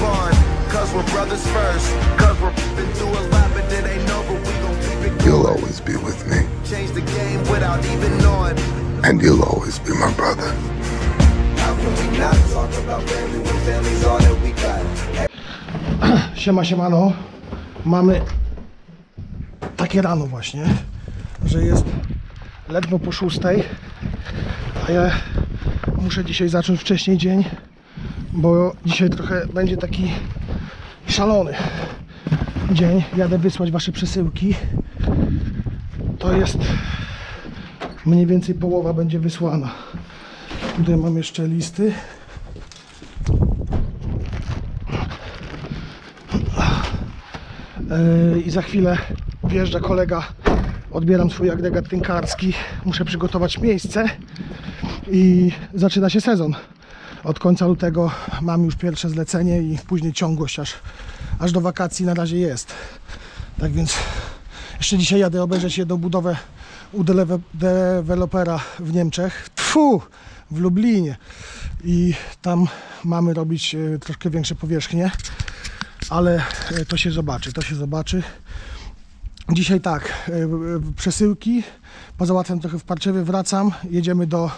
bond. Cause we're brothers first. Cause we're been through a lot, but it ain't over. We gon' keep it You'll always be with me, change the game without even knowing. and you'll always be my brother. How can we not talk about family when family's all that we got? Siema, siemano. Mamy takie rano właśnie, że jest ledwo po szóstej, a ja muszę dzisiaj zacząć wcześniej dzień, bo dzisiaj trochę będzie taki szalony dzień. Jadę wysłać wasze przesyłki. To jest mniej więcej połowa będzie wysłana. Tutaj mam jeszcze listy. Yy, i za chwilę wjeżdża kolega, odbieram swój agregat tynkarski, muszę przygotować miejsce i zaczyna się sezon. Od końca lutego mam już pierwsze zlecenie i później ciągłość aż, aż do wakacji na razie jest. Tak więc jeszcze dzisiaj jadę obejrzeć jedną budowę u dewelopera w Niemczech. Tfu, w Lublinie. I tam mamy robić e, troszkę większe powierzchnie ale e, to się zobaczy, to się zobaczy. Dzisiaj tak, e, przesyłki, pozałatwiam trochę w Parczewie, wracam, jedziemy do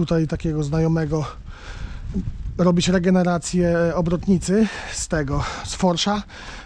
tutaj takiego znajomego robić regenerację obrotnicy z tego, z Forsza,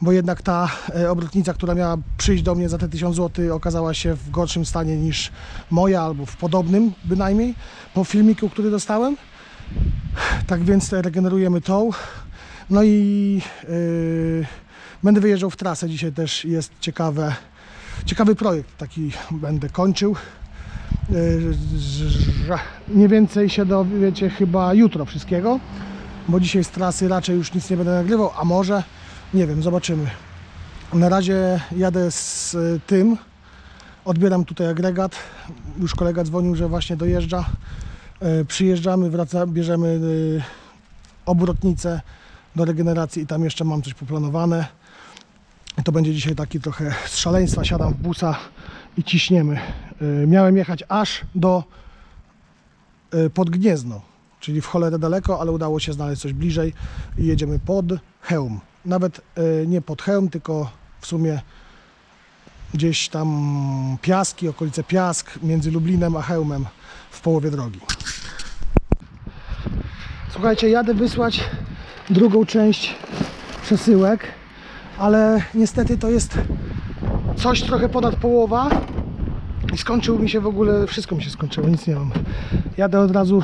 bo jednak ta e, obrotnica, która miała przyjść do mnie za te 1000 zł okazała się w gorszym stanie niż moja, albo w podobnym bynajmniej, po filmiku, który dostałem. Tak więc regenerujemy tą. No i yy, będę wyjeżdżał w trasę. Dzisiaj też jest ciekawe, ciekawy projekt taki będę kończył. Że mniej więcej się dowiecie chyba jutro wszystkiego, bo dzisiaj z trasy raczej już nic nie będę nagrywał, a może, nie wiem, zobaczymy. Na razie jadę z y, tym, odbieram tutaj agregat, już kolega dzwonił, że właśnie dojeżdża. Yy, Przyjeżdżamy, wraca, bierzemy y, obrotnicę do regeneracji i tam jeszcze mam coś poplanowane. To będzie dzisiaj taki trochę z szaleństwa. Siadam w busa i ciśniemy. Y, Miałem jechać aż do y, pod Gniezno, czyli w cholerę daleko, ale udało się znaleźć coś bliżej i jedziemy pod Chełm. Nawet y, nie pod Chełm, tylko w sumie gdzieś tam Piaski, okolice Piask, między Lublinem a Chełmem w połowie drogi. Słuchajcie, jadę wysłać drugą część przesyłek, ale niestety to jest coś trochę ponad połowa i skończył mi się w ogóle, wszystko mi się skończyło, nic nie mam. Jadę od razu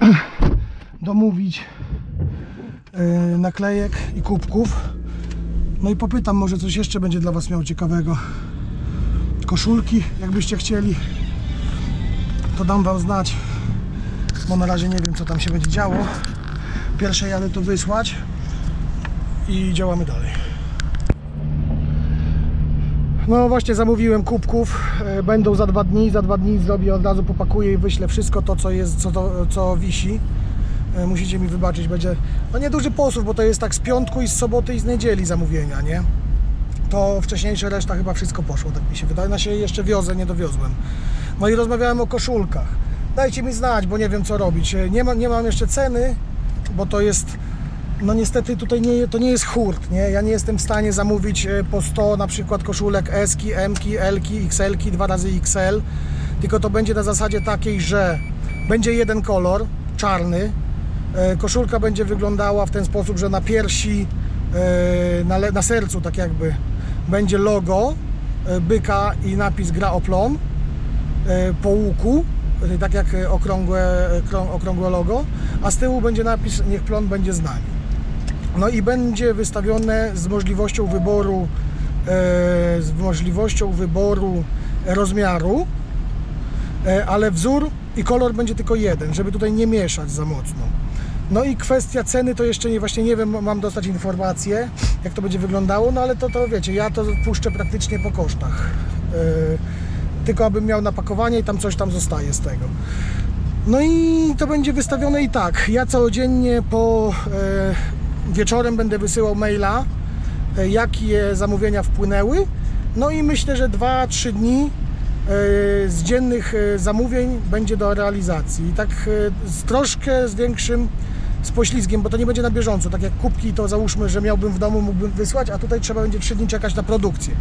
domówić yy, naklejek i kubków. No i popytam, może coś jeszcze będzie dla Was miał ciekawego. Koszulki, jakbyście chcieli, to dam Wam znać, bo na razie nie wiem, co tam się będzie działo. Pierwsze jadę to wysłać i działamy dalej. No właśnie zamówiłem kubków, e, będą za dwa dni, za dwa dni zrobię, od razu popakuję i wyślę wszystko to, co jest, co, to, co wisi. E, Musicie mi wybaczyć, będzie no nieduży posłów, bo to jest tak z piątku i z soboty i z niedzieli zamówienia, nie? To wcześniejsze reszta chyba wszystko poszło, tak mi się wydaje. Na się jeszcze wiozę, nie dowiozłem. No i rozmawiałem o koszulkach. Dajcie mi znać, bo nie wiem co robić. E, Nie, ma, nie mam jeszcze ceny, bo to jest no niestety tutaj nie, to nie jest hurt, nie? Ja nie jestem w stanie zamówić e, po 100 na przykład koszulek S-ki, M-ki, L-ki, XL-ki, dwa razy XL, tylko to będzie na zasadzie takiej, że będzie jeden kolor, czarny, E, koszulka będzie wyglądała w ten sposób, że na piersi, e, na, na sercu tak jakby będzie logo byka i napis gra o plon e, po łuku, tak jak okrągłe, okrą- okrągłe logo, a z tyłu będzie napis niech plon będzie z nami. No i będzie wystawione z możliwością wyboru e, z możliwością wyboru rozmiaru, e, ale wzór i kolor będzie tylko jeden, żeby tutaj nie mieszać za mocno. No i kwestia ceny to jeszcze nie, właśnie nie wiem, mam dostać informację, jak to będzie wyglądało, no ale to, to wiecie, ja to puszczę praktycznie po kosztach. E, tylko abym miał napakowanie i tam coś tam zostaje z tego. No i to będzie wystawione i tak. Ja całodziennie po wieczorem będę wysyłał maila, e, jakie zamówienia wpłynęły. No i myślę, że 2-3 dni e, z dziennych e, zamówień będzie do realizacji. I tak z troszkę z większym z poślizgiem, bo to nie będzie na bieżąco. Tak jak kubki, to załóżmy, że miałbym w domu, mógłbym wysłać, a tutaj trzeba będzie 3 dni czekać na produkcję.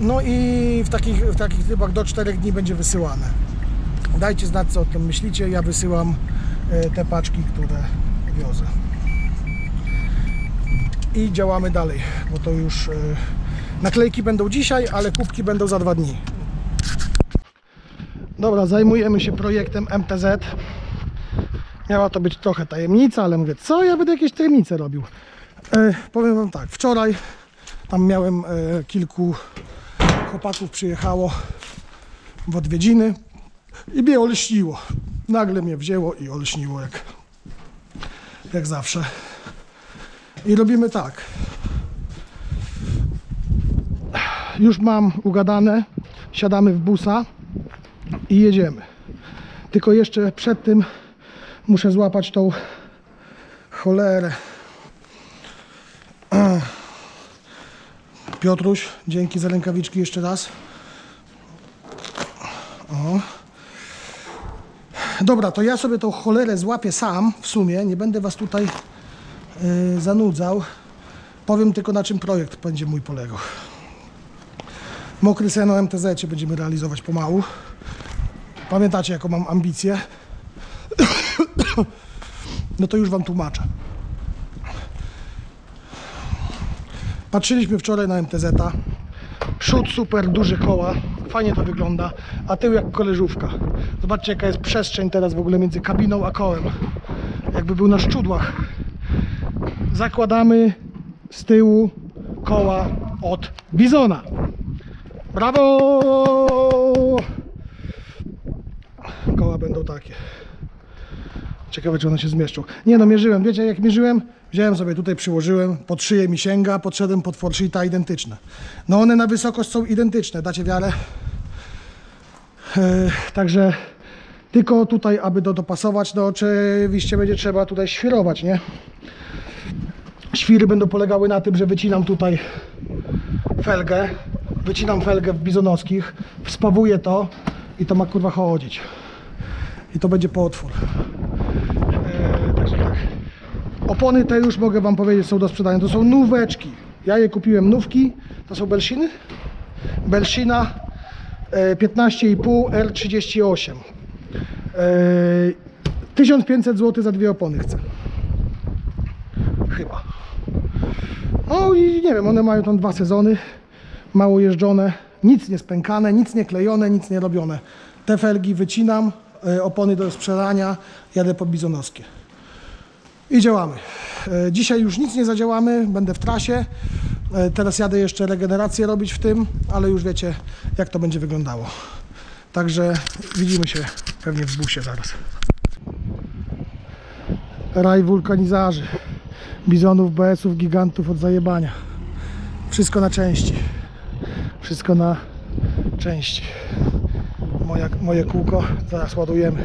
No i w takich, w takich trybach do 4 dni będzie wysyłane. Dajcie znać, co o tym myślicie. Ja wysyłam te paczki, które wiozę. I działamy dalej, bo to już e, naklejki będą dzisiaj, ale kubki będą za dwa dni. Dobra, zajmujemy się projektem MTZ. Miała to być trochę tajemnica, ale mówię, co ja będę jakieś tajemnice robił. E, powiem Wam tak, wczoraj tam miałem e, kilku chłopaków przyjechało w odwiedziny i mnie olśniło. Nagle mnie wzięło i olśniło jak, jak zawsze. I robimy tak. Już mam ugadane, siadamy w busa i jedziemy. Tylko jeszcze przed tym muszę złapać tą cholerę. Piotruś, dzięki za rękawiczki jeszcze raz. O. Dobra, to ja sobie tą cholerę złapię sam w sumie. Nie będę Was tutaj zanudzał. Powiem tylko na czym projekt będzie mój polegał. Mokry sen o MTZ będziemy realizować pomału. Pamiętacie jaką mam ambicję? No to już Wam tłumaczę. Patrzyliśmy wczoraj na MTZ-a. Przód super, duże koła. Fajnie to wygląda. A tył jak koleżówka. Zobaczcie jaka jest przestrzeń teraz w ogóle między kabiną a kołem. Jakby był na szczudłach. Zakładamy z tyłu koła od Bizona. Brawo! Koła będą takie. Ciekawe, czy one się zmieszczą. Nie no, mierzyłem. Wiecie, jak mierzyłem? Wziąłem sobie tutaj, przyłożyłem, pod szyję mi sięga, podszedłem pod forshita identyczne. No one na wysokość są identyczne, dacie wiarę? E, także tylko tutaj, aby do, dopasować, no oczywiście będzie trzeba tutaj świrować, nie? Świry będą polegały na tym, że wycinam tutaj felgę, wycinam felgę w bizonowskich, wspawuję to i to ma kurwa chodzić. I to będzie potwór. Eee, także tak. Opony te już mogę Wam powiedzieć są do sprzedania. To są nóweczki. Ja je kupiłem nówki. To są Belshiny. Belshina e, 15,5 R38. E, 1500 zł za dwie opony chcę. Chyba. No i nie wiem, one mają tam dwa sezony. Mało jeżdżone. Nic nie spękane, nic nie klejone, nic nie robione. Te felgi wycinam. e, Opony do sprzedania. Jadę po bizonowskie. I działamy. E, Dzisiaj już nic nie zadziałamy, będę w trasie. E, Teraz jadę jeszcze regenerację robić w tym, ale już wiecie, jak to będzie wyglądało. Także widzimy się pewnie w busie zaraz. Raj wulkanizarzy, bizonów, BS-ów, gigantów od zajebania. Wszystko na części. Wszystko na części. Moja, moje kółko, zaraz ładujemy.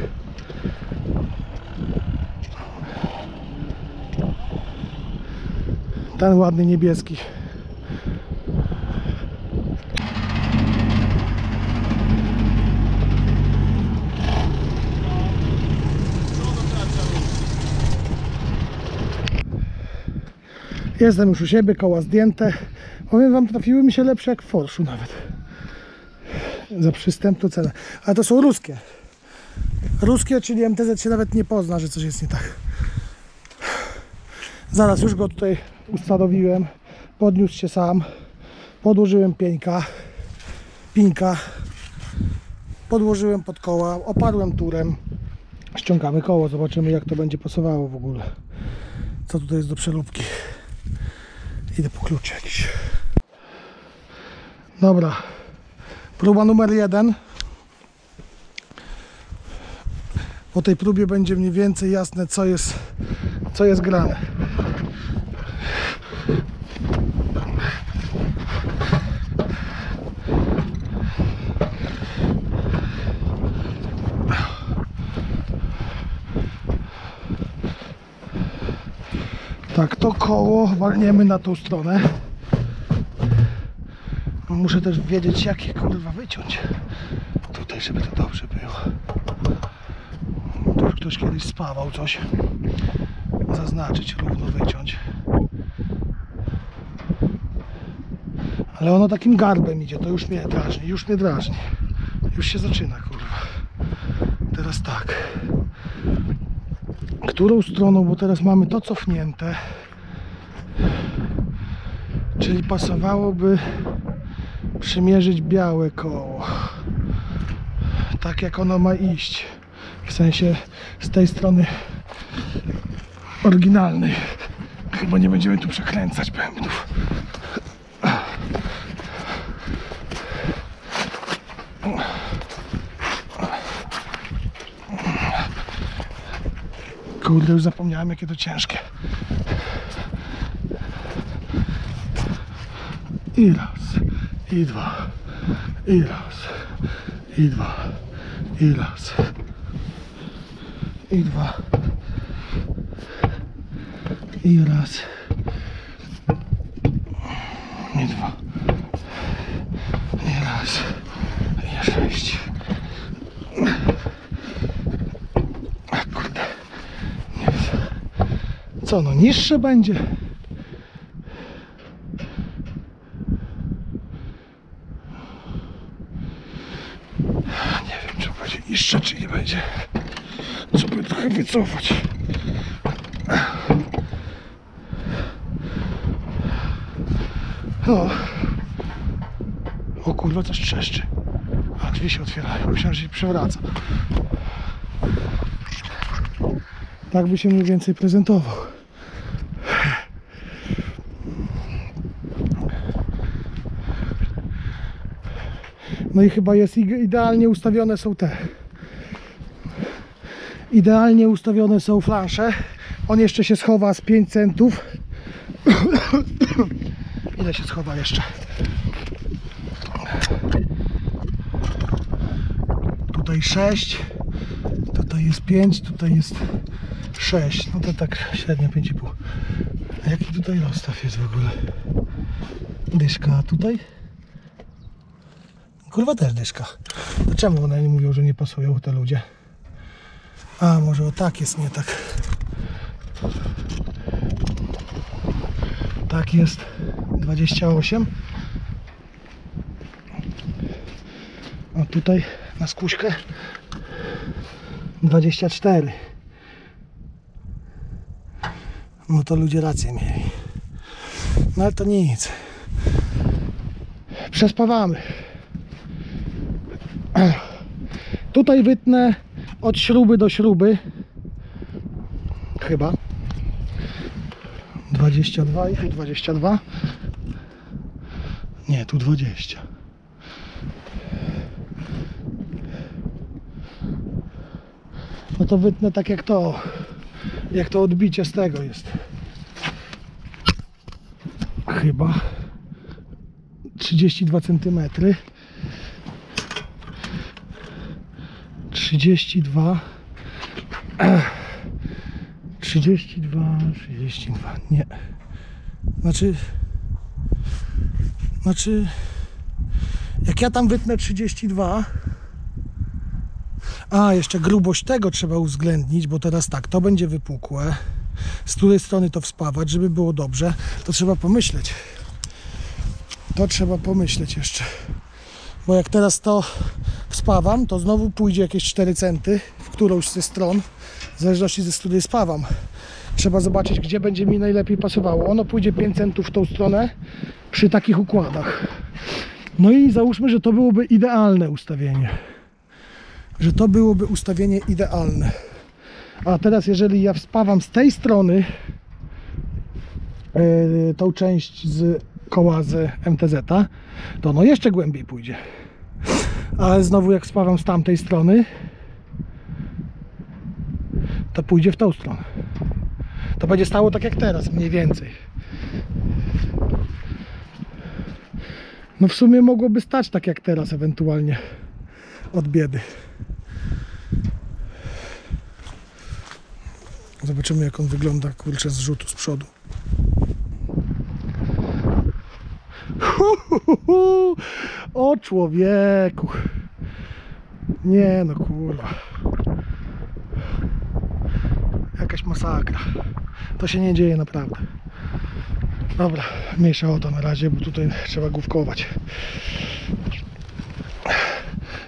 Ten ładny niebieski. Jestem już u siebie, koła zdjęte. Powiem wam, trafiły mi się lepsze jak w Forszu nawet. Za przystępną cenę. Ale to są ruskie. Ruskie, czyli MTZ się nawet nie pozna, że coś jest nie tak. Zaraz już go tutaj ustanowiłem. Podniósł się sam. Podłożyłem pieńka. Pinka. Podłożyłem pod koła. Oparłem turem. Ściągamy koło. Zobaczymy jak to będzie pasowało w ogóle. Co tutaj jest do przeróbki. Idę po klucz jakiś. Dobra. Próba numer jeden. Po tej próbie będzie mniej więcej jasne co jest, co jest grane. Tak, to koło walniemy na tą stronę. Muszę też wiedzieć, jakie kurwa wyciąć. Tutaj, żeby to dobrze było. Tu ktoś kiedyś spawał coś. zaznaczyć, równo wyciąć. Ale ono takim garbem idzie, to już mnie drażni, już mnie drażni. Już się zaczyna, kurwa. Teraz tak. Którą stroną, bo teraz mamy to cofnięte. Czyli pasowałoby przymierzyć białe koło. Tak jak ono ma iść. W sensie z tej strony oryginalnej. Chyba nie będziemy tu przekręcać pędów. Kurde, już zapomniałem jakie to ciężkie. I raz, i dwa, i raz, i dwa, i raz, i dwa, i raz, i dwa, i raz, i sześć. A kurde. Nie wiem. Co no, niższe będzie? Nie wiem, czy będzie niższe, czy nie będzie. Trzeba trochę wycofać. No. O kurwa, coś trzeszczy. A drzwi się otwierają. Myślałem, że się przewraca. Tak by się mniej więcej prezentował. No i chyba jest idealnie ustawione są te. Idealnie ustawione są flansze. On jeszcze się schowa z 5 centów. Ile się schowa jeszcze? Tutaj 6. Tutaj jest 5, tutaj jest 6. No to tak średnio 5,5. A jaki tutaj rozstaw jest w ogóle? Dyszka tutaj? Kurwa też dyszka. To czemu one nie mówią, że nie pasują te ludzie? A może o tak jest nie tak. Tak jest 28. A tutaj na skuśkę 24. No to ludzie rację mieli. No ale to nic. Przespawamy. Tutaj wytnę od śruby do śruby. Chyba. 22 i tu 22. Nie, tu 20. No to wytnę tak jak to. Jak to odbicie z tego jest. Chyba 32 cm. 32 32 32 nie. Znaczy znaczy jak ja tam wytnę 32 a jeszcze grubość tego trzeba uwzględnić bo teraz tak to będzie wypukłe. Z której strony to wspawać żeby było dobrze to trzeba pomyśleć. To trzeba pomyśleć jeszcze. Bo jak teraz to spawam, to znowu pójdzie jakieś 4 centy w którąś ze stron, w zależności ze której spawam. Trzeba zobaczyć, gdzie będzie mi najlepiej pasowało. Ono pójdzie 5 centów w tą stronę przy takich układach. No i załóżmy, że to byłoby idealne ustawienie. Że to byłoby ustawienie idealne. A teraz, jeżeli ja spawam z tej strony yy, tą część z koła z MTZ, to ono jeszcze głębiej pójdzie. Ale znowu jak spawam z tamtej strony, to pójdzie w tą stronę. To będzie stało tak jak teraz, mniej więcej. No w sumie mogłoby stać tak jak teraz, ewentualnie od biedy. Zobaczymy jak on wygląda, kurczę, z rzutu z przodu. O człowieku. Nie no kurwa. Jakaś masakra. To się nie dzieje naprawdę. Dobra, mniejsza o to na razie, bo tutaj trzeba główkować.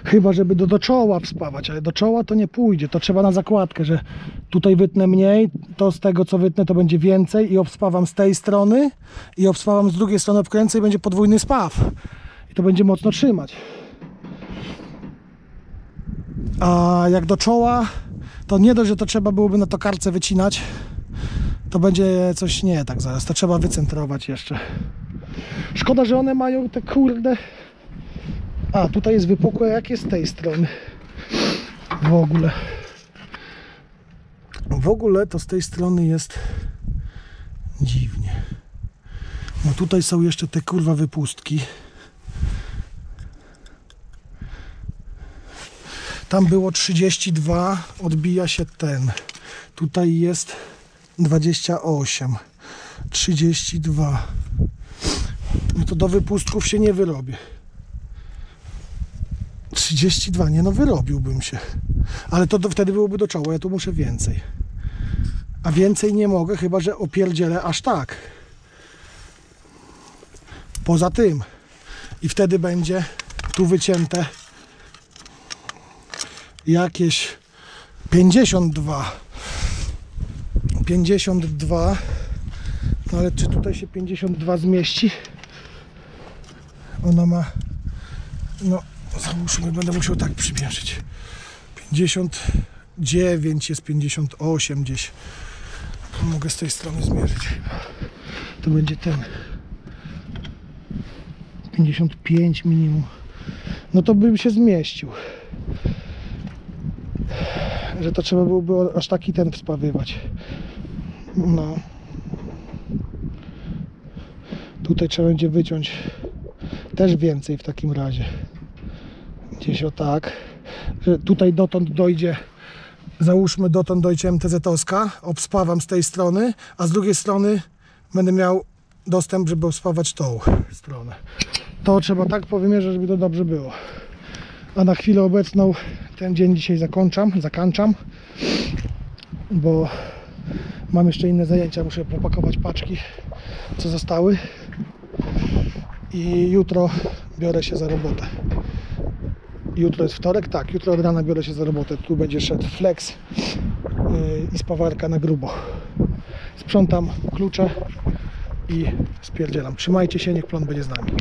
Chyba, żeby do, do czoła wspawać, ale do czoła to nie pójdzie. To trzeba na zakładkę, że tutaj wytnę mniej, to z tego co wytnę to będzie więcej i obspawam z tej strony i obspawam z drugiej strony, obkręcę i będzie podwójny spaw. I to będzie mocno trzymać. A jak do czoła, to nie dość, że to trzeba byłoby na tokarce wycinać, to będzie coś nie tak zaraz. To trzeba wycentrować jeszcze. Szkoda, że one mają te kurde. A, tutaj jest wypukłe, jak jest z tej strony. W ogóle. W ogóle to z tej strony jest dziwnie. No tutaj są jeszcze te kurwa wypustki. Tam było 32, odbija się ten. Tutaj jest 28, 32. No to do wypustków się nie wyrobię. 32, nie no wyrobiłbym się. Ale to do, wtedy byłoby do czoła, ja tu muszę więcej. A więcej nie mogę, chyba że opierdzielę aż tak. Poza tym. I wtedy będzie tu wycięte jakieś 52 52 no ale czy tutaj się 52 zmieści? Ona ma no załóżmy będę musiał tak przymierzyć. 59 jest 58 gdzieś. Mogę z tej strony zmierzyć. To będzie ten. 55 minimum. No to bym się zmieścił że to trzeba byłoby aż taki ten wspawywać. No. Tutaj trzeba będzie wyciąć też więcej w takim razie. Gdzieś o tak. Tutaj dotąd dojdzie, załóżmy dotąd dojdzie MTZ-owska, obspawam z tej strony, a z drugiej strony będę miał dostęp, żeby obspawać tą stronę. To trzeba tak powymierzać, żeby to dobrze było. A na chwilę obecną ten dzień dzisiaj zakończam, zakończam, bo mam jeszcze inne zajęcia, muszę popakować paczki, co zostały i jutro biorę się za robotę. Jutro jest wtorek, tak, jutro od rana biorę się za robotę. Tu będzie szedł flex yy, i spawarka na grubo. Sprzątam klucze i spierdzielam. Trzymajcie się, niech plon będzie z nami.